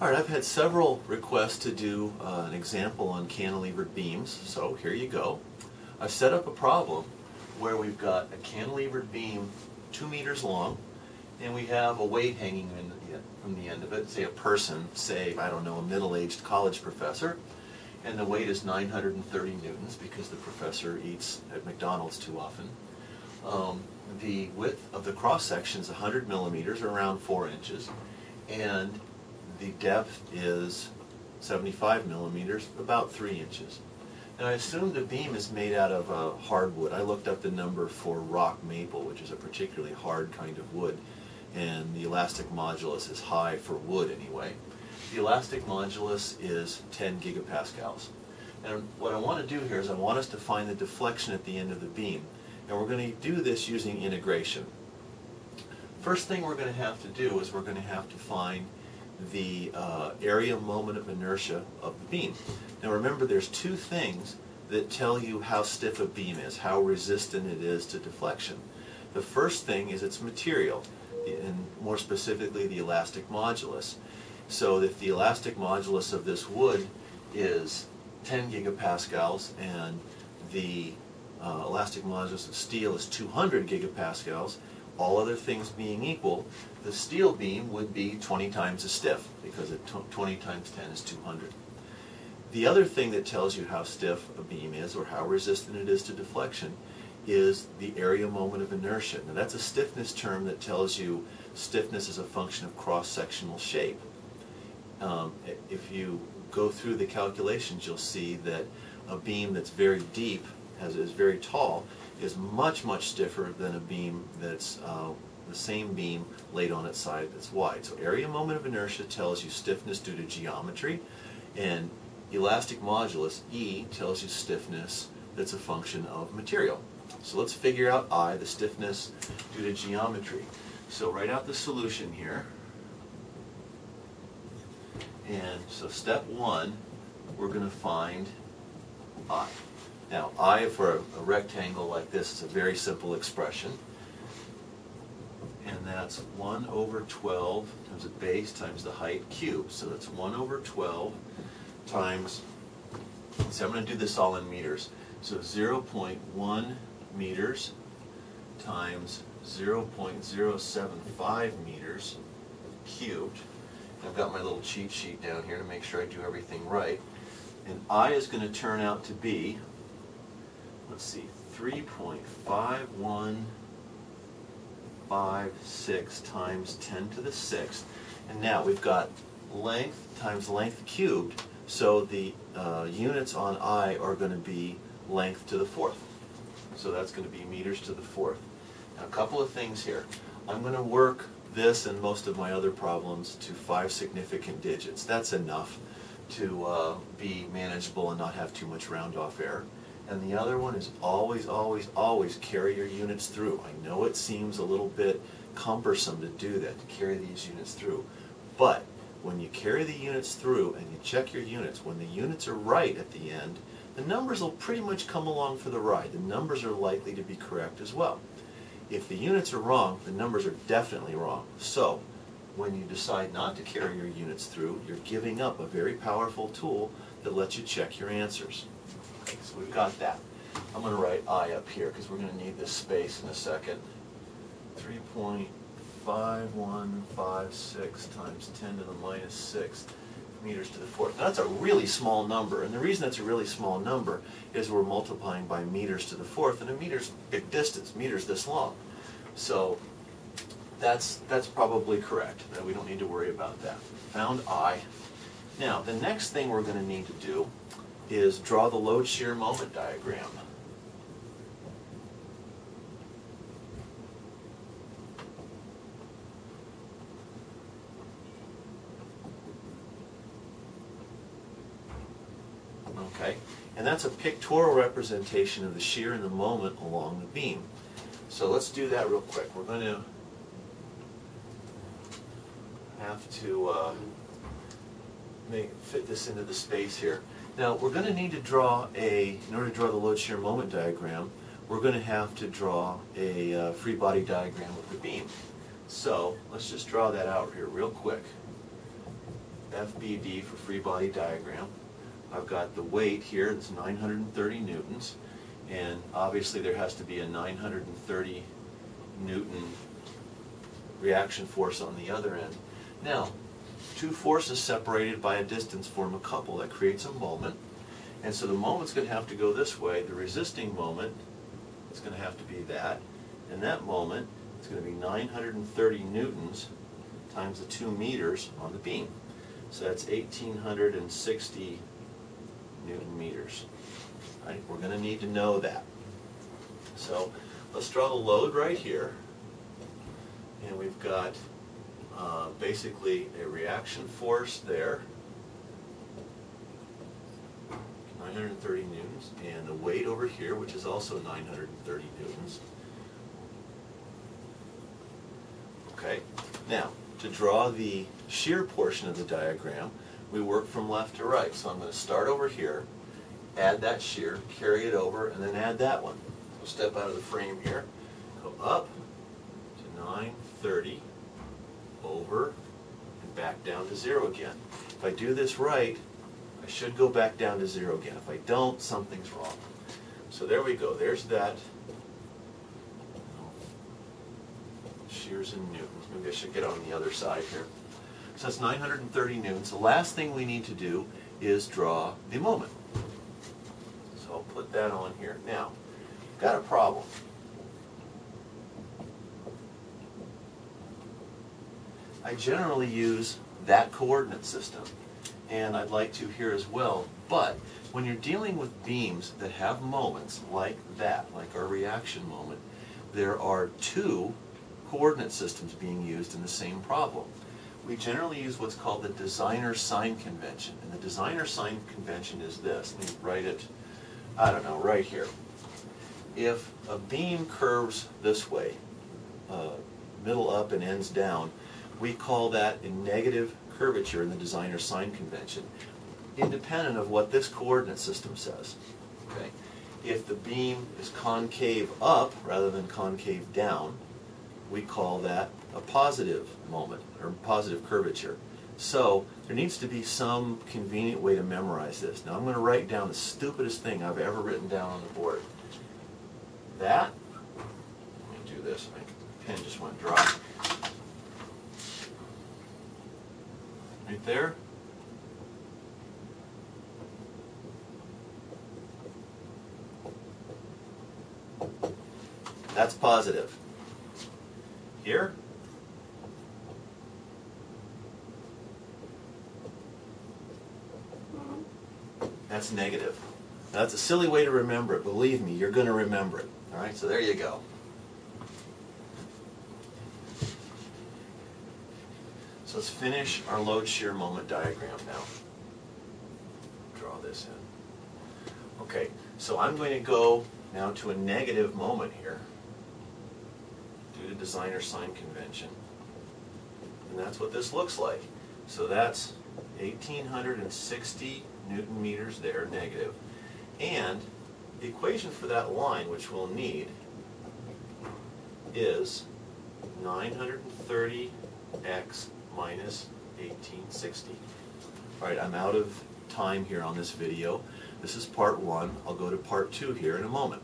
All right, I've had several requests to do uh, an example on cantilevered beams, so here you go. I've set up a problem where we've got a cantilevered beam two meters long, and we have a weight hanging in the, from the end of it, say a person, say, I don't know, a middle-aged college professor, and the weight is 930 newtons because the professor eats at McDonald's too often. Um, the width of the cross section is 100 millimeters, or around 4 inches, and the depth is 75 millimeters, about 3 inches. And I assume the beam is made out of uh, hardwood. I looked up the number for rock maple, which is a particularly hard kind of wood, and the elastic modulus is high for wood anyway. The elastic modulus is 10 gigapascals. And what I want to do here is I want us to find the deflection at the end of the beam. And we're going to do this using integration. First thing we're going to have to do is we're going to have to find the uh, area moment of inertia of the beam. Now remember there's two things that tell you how stiff a beam is, how resistant it is to deflection. The first thing is its material, and more specifically the elastic modulus. So if the elastic modulus of this wood is 10 gigapascals and the uh, elastic modulus of steel is 200 gigapascals, all other things being equal, the steel beam would be 20 times as stiff because 20 times 10 is 200. The other thing that tells you how stiff a beam is or how resistant it is to deflection is the area moment of inertia. Now that's a stiffness term that tells you stiffness is a function of cross-sectional shape. Um, if you go through the calculations, you'll see that a beam that's very deep, as is very tall, is much, much stiffer than a beam that's uh, the same beam laid on its side that's wide. So area moment of inertia tells you stiffness due to geometry, and elastic modulus, E, tells you stiffness that's a function of material. So let's figure out I, the stiffness due to geometry. So write out the solution here. And so step one, we're going to find I. Now, I for a, rectangle like this is a very simple expression. And that's 1 over 12 times the base times the height cubed. So that's 1 over 12 times, so I'm going to do this all in meters. So 0.1 meters times 0.075 meters cubed. I've got my little cheat sheet down here to make sure I do everything right. And I is going to turn out to be let's see, 3.5156 times 10 to the sixth. And now we've got length times length cubed, so the uh, units on I are going to be length to the fourth. So that's going to be meters to the fourth. Now a couple of things here. I'm going to work this and most of my other problems to five significant digits. That's enough to uh, be manageable and not have too much round off error. And the other one is always, always, always carry your units through. I know it seems a little bit cumbersome to do that, to carry these units through. But when you carry the units through and you check your units, when the units are right at the end, the numbers will pretty much come along for the ride. The numbers are likely to be correct as well. If the units are wrong, the numbers are definitely wrong. So, when you decide not to carry your units through, you're giving up a very powerful tool that lets you check your answers. Okay, so we've got that. I'm going to write I up here because we're going to need this space in a second. 3.5156 times 10 to the minus 6 meters to the fourth. Now that's a really small number, and the reason that's a really small number is we're multiplying by meters to the fourth, and a meter's big distance, meters this long. So that's, that's probably correct. That we don't need to worry about that. Found I. Now, the next thing we're going to need to do is draw the load shear moment diagram. Okay, and that's a pictorial representation of the shear and the moment along the beam. So let's do that real quick. We're going to have to uh, make, fit this into the space here. Now, we're going to need to draw a, in order to draw the load shear moment diagram, we're going to have to draw a uh, free body diagram of the beam. So, let's just draw that out here real quick. FBD for free body diagram. I've got the weight here, it's 930 newtons, and obviously there has to be a 930 newton reaction force on the other end. Now, two forces separated by a distance form a couple. That creates a moment. And so the moment's going to have to go this way. The resisting moment is going to have to be that. And that moment is going to be 930 newtons times the 2 meters on the beam. So that's 1,860 newton meters. Right? We're going to need to know that. So let's draw the load right here. And we've got uh, basically a reaction force there, 930 newtons, and the weight over here, which is also 930 newtons. Okay, now, to draw the shear portion of the diagram, we work from left to right. So I'm going to start over here, add that shear, carry it over, and then add that one. So step out of the frame here, go up to 930, over, and back down to zero again. If I do this right, I should go back down to zero again. If I don't, something's wrong. So there we go. There's that shears in newtons. Maybe I should get on the other side here. So that's 930 newtons. The last thing we need to do is draw the moment. So I'll put that on here. Now, got a problem. I generally use that coordinate system, and I'd like to here as well, but when you're dealing with beams that have moments like that, like our reaction moment, there are two coordinate systems being used in the same problem. We generally use what's called the designer sign convention, and the designer sign convention is this. Let me write it, I don't know, right here. If a beam curves this way, uh, middle up and ends down, we call that a negative curvature in the designer sign convention, independent of what this coordinate system says. Okay? If the beam is concave up rather than concave down, we call that a positive moment or positive curvature. So there needs to be some convenient way to memorize this. Now I'm going to write down the stupidest thing I've ever written down on the board. That, let me do this, my pen just went dry. Right there. That's positive. Here, that's negative. Now, that's a silly way to remember it. Believe me, you're going to remember it. All right, so there you go. Let's finish our load shear moment diagram now. Draw this in. Okay, so I'm going to go now to a negative moment here due to designer sign convention. And that's what this looks like. So that's 1860 newton meters there, negative. And the equation for that line, which we'll need, is 930x minus 1860. All right, I'm out of time here on this video. This is part one. I'll go to part two here in a moment.